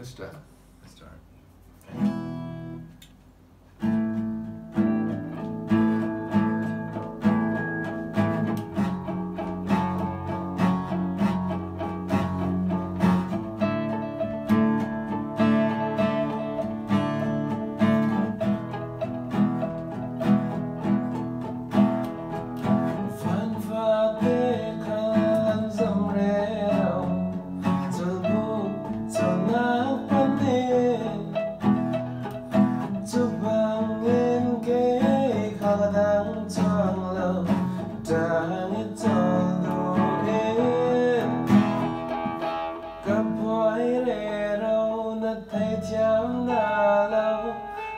Let's start. Let's start.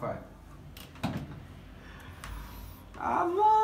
High five. I love